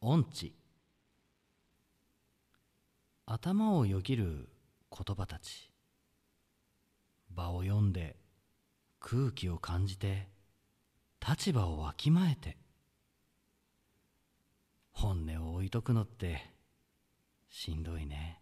音痴頭をよぎる言葉たち。場を読んで空気を感じて立場をわきまえて。本音を置いとくのってしんどいね。